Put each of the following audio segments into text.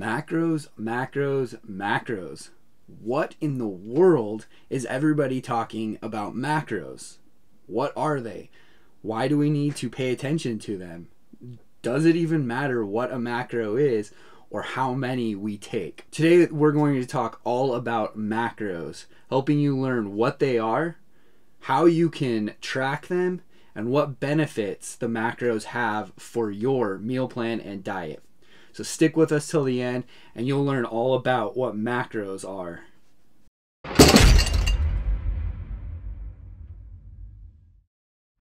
Macros, macros, macros. What in the world is everybody talking about macros? What are they? Why do we need to pay attention to them? Does it even matter what a macro is or how many we take? Today we're going to talk all about macros, helping you learn what they are, how you can track them, and what benefits the macros have for your meal plan and diet. So stick with us till the end and you'll learn all about what macros are.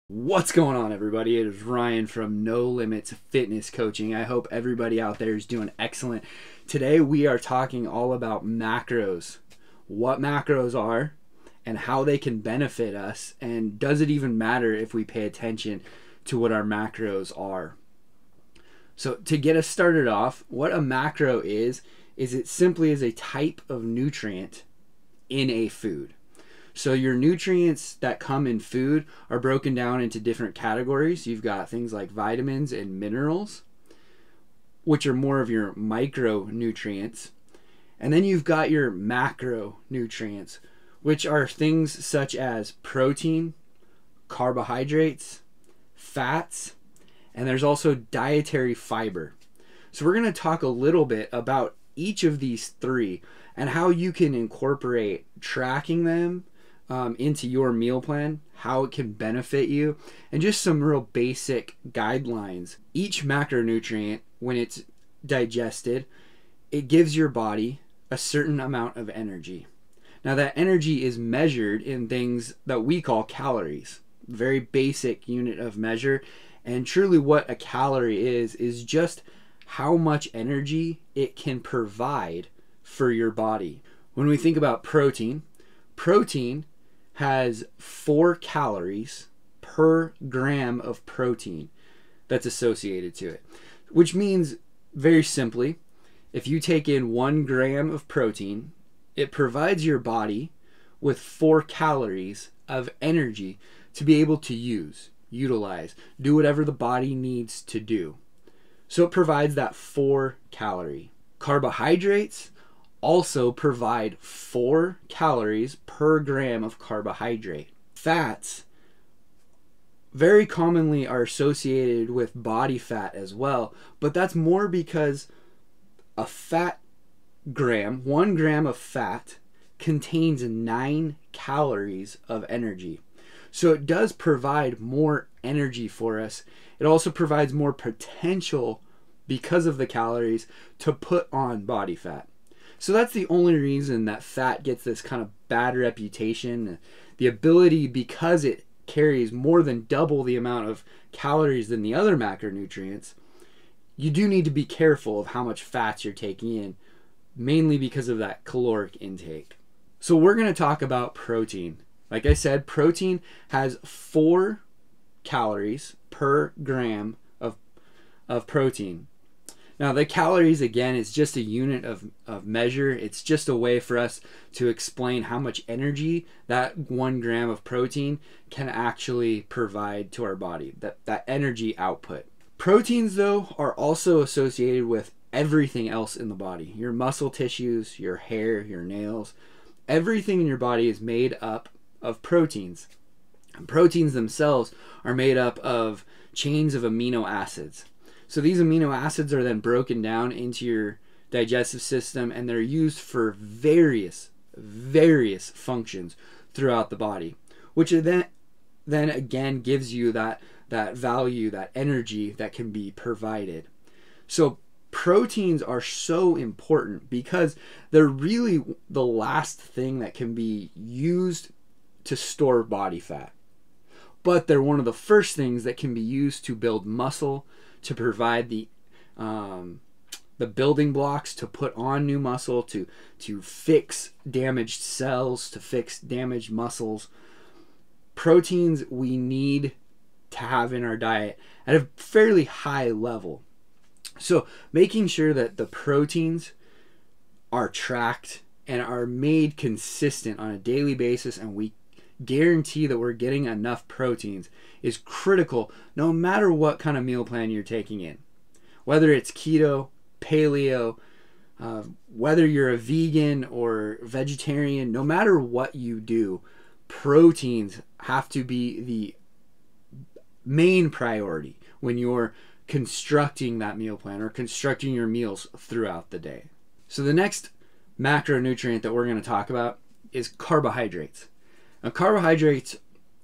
What's going on, everybody? It is Ryan from No Limits Fitness Coaching. I hope everybody out there is doing excellent. Today, we are talking all about macros, what macros are, and how they can benefit us. And does it even matter if we pay attention to what our macros are? So to get us started off, what a macro is is it simply is a type of nutrient in a food. So your nutrients that come in food are broken down into different categories. You've got things like vitamins and minerals, which are more of your micronutrients. And then you've got your macronutrients, which are things such as protein, carbohydrates, fats, and there's also dietary fiber. So we're going to talk a little bit about each of these three and how you can incorporate tracking them um, into your meal plan, how it can benefit you, and just some real basic guidelines. Each macronutrient, when it's digested, it gives your body a certain amount of energy. Now, that energy is measured in things that we call calories, very basic unit of measure, and truly, what a calorie is, is just how much energy it can provide for your body. When we think about protein, protein has four calories per gram of protein that's associated to it, which means, very simply, if you take in one gram of protein, it provides your body with four calories of energy to be able to use utilize, do whatever the body needs to do. So it provides that four calorie. Carbohydrates also provide four calories per gram of carbohydrate. Fats very commonly are associated with body fat as well, but that's more because a fat gram, one gram of fat, contains nine calories of energy. So it does provide more energy for us. It also provides more potential because of the calories to put on body fat. So that's the only reason that fat gets this kind of bad reputation. The ability, because it carries more than double the amount of calories than the other macronutrients, you do need to be careful of how much fats you're taking in, mainly because of that caloric intake. So we're going to talk about protein. Like I said, protein has four calories per gram of, of protein. Now, the calories, again, is just a unit of, of measure. It's just a way for us to explain how much energy that one gram of protein can actually provide to our body, that, that energy output. Proteins, though, are also associated with everything else in the body your muscle tissues, your hair, your nails. Everything in your body is made up of proteins. And proteins themselves are made up of chains of amino acids. So these amino acids are then broken down into your digestive system and they're used for various, various functions throughout the body, which then then again gives you that that value, that energy that can be provided. So proteins are so important because they're really the last thing that can be used to store body fat. But they're one of the first things that can be used to build muscle, to provide the um, the building blocks to put on new muscle, to to fix damaged cells, to fix damaged muscles. Proteins we need to have in our diet at a fairly high level. So making sure that the proteins are tracked and are made consistent on a daily basis and we guarantee that we're getting enough proteins is critical no matter what kind of meal plan you're taking in. Whether it's keto, paleo, Uh, whether you're a vegan or vegetarian, no matter what you do, proteins have to be the main priority when you're constructing that meal plan or constructing your meals throughout the day. So, the next macronutrient that we're going to talk about is carbohydrates. Now, carbohydrates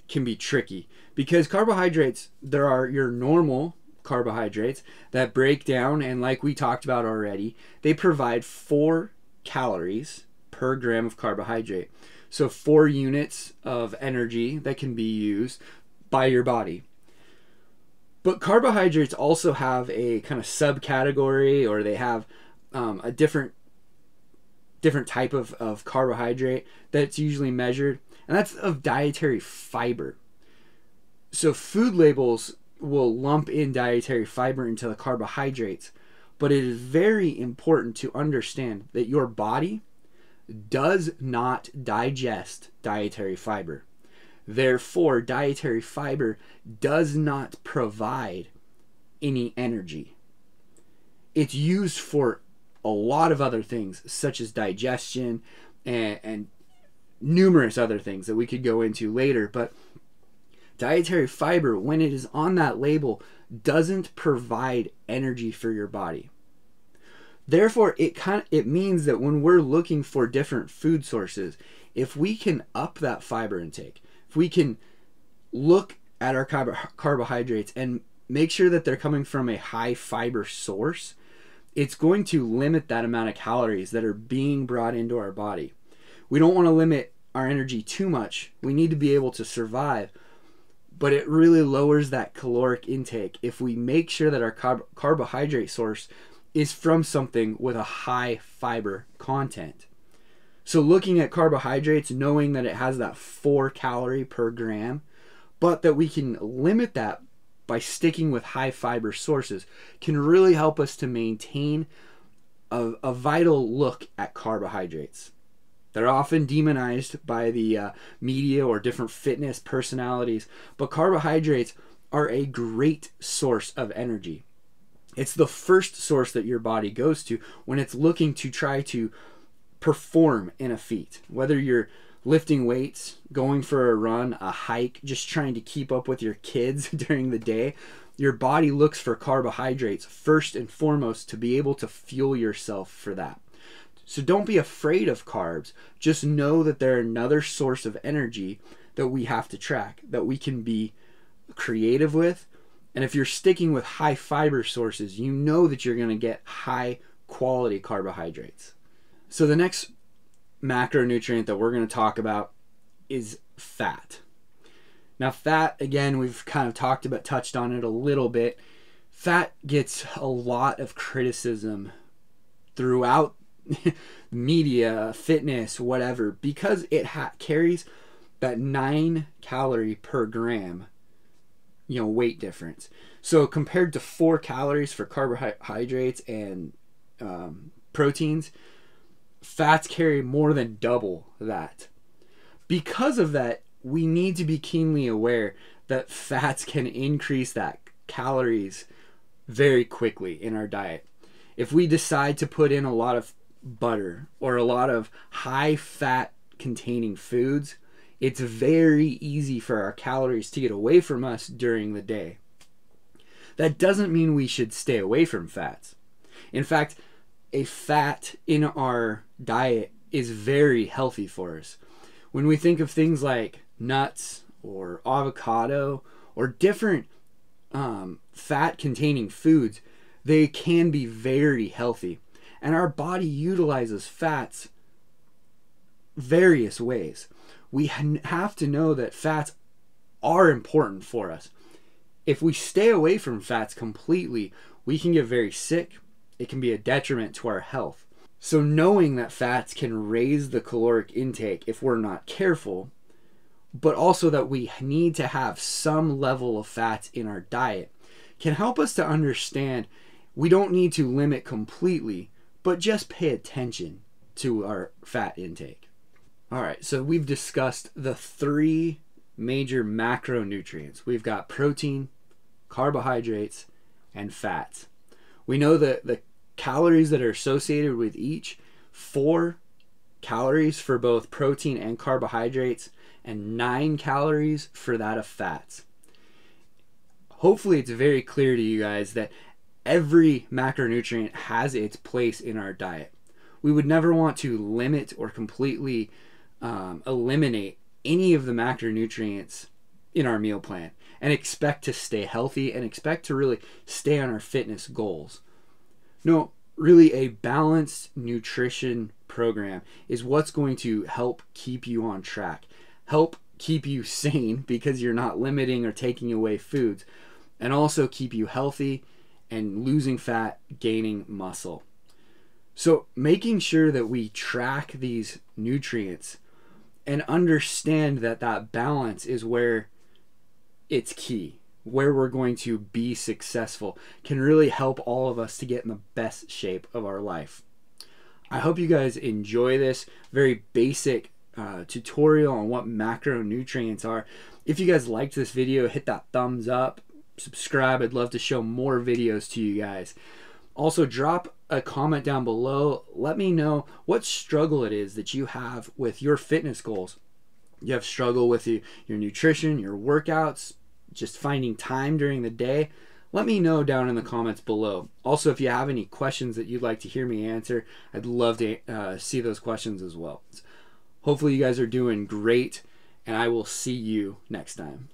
can be tricky because carbohydrates, there are your normal carbohydrates that break down, and like we talked about already, they provide four calories per gram of carbohydrate. So, four units of energy that can be used by your body. But carbohydrates also have a kind of subcategory, or they have um, a different different type of, of carbohydrate that's usually measured, and that's of dietary fiber. So food labels will lump in dietary fiber into the carbohydrates, but it is very important to understand that your body does not digest dietary fiber. Therefore, dietary fiber does not provide any energy. It's used for a lot of other things, such as digestion and, and numerous other things that we could go into later. But dietary fiber, when it is on that label, doesn't provide energy for your body. Therefore, it kind of, it means that when we're looking for different food sources, if we can up that fiber intake, if we can look at our carbohydrates and make sure that they're coming from a high fiber source, it's going to limit that amount of calories that are being brought into our body. We don't want to limit our energy too much. We need to be able to survive, but it really lowers that caloric intake if we make sure that our carb- carbohydrate source is from something with a high fiber content. So, looking at carbohydrates, knowing that it has that four calorie per gram, but that we can limit that by sticking with high fiber sources can really help us to maintain a, a vital look at carbohydrates. They're often demonized by the uh, media or different fitness personalities, but carbohydrates are a great source of energy. It's the first source that your body goes to when it's looking to try to perform in a feat. Whether you're lifting weights, going for a run, a hike, just trying to keep up with your kids during the day, your body looks for carbohydrates first and foremost to be able to fuel yourself for that. So don't be afraid of carbs. Just know that they're another source of energy that we have to track, that we can be creative with. And if you're sticking with high fiber sources, you know that you're going to get high quality carbohydrates. So the next macronutrient that we're going to talk about is fat. Now, fat, again, we've kind of talked about, touched on it a little bit. Fat gets a lot of criticism throughout media, fitness, whatever, because it ha- carries that nine calorie per gram, you know, weight difference. So compared to four calories for carbohydrates and um, proteins, fats carry more than double that. Because of that, we need to be keenly aware that fats can increase that calories very quickly in our diet. If we decide to put in a lot of butter or a lot of high fat containing foods, it's very easy for our calories to get away from us during the day. That doesn't mean we should stay away from fats. In fact, a fat in our diet is very healthy for us. When we think of things like nuts or avocado or different um, fat containing foods, they can be very healthy. And our body utilizes fats various ways. We have to know that fats are important for us. If we stay away from fats completely, we can get very sick it can be a detriment to our health. So, knowing that fats can raise the caloric intake if we're not careful, but also that we need to have some level of fats in our diet, can help us to understand we don't need to limit completely, but just pay attention to our fat intake. All right, so we've discussed the three major macronutrients we've got protein, carbohydrates, and fats. We know that the calories that are associated with each four calories for both protein and carbohydrates, and nine calories for that of fats. Hopefully, it's very clear to you guys that every macronutrient has its place in our diet. We would never want to limit or completely um, eliminate any of the macronutrients in our meal plan and expect to stay healthy and expect to really stay on our fitness goals. No, really, a balanced nutrition program is what's going to help keep you on track, help keep you sane because you're not limiting or taking away foods, and also keep you healthy and losing fat, gaining muscle. So, making sure that we track these nutrients and understand that that balance is where it's key where we're going to be successful can really help all of us to get in the best shape of our life. I hope you guys enjoy this very basic uh, tutorial on what macronutrients are. If you guys liked this video, hit that thumbs up, subscribe. I'd love to show more videos to you guys. Also, drop a comment down below. Let me know what struggle it is that you have with your fitness goals. You have struggle with your nutrition, your workouts, just finding time during the day, let me know down in the comments below. Also, if you have any questions that you'd like to hear me answer, I'd love to uh, see those questions as well. Hopefully, you guys are doing great, and I will see you next time.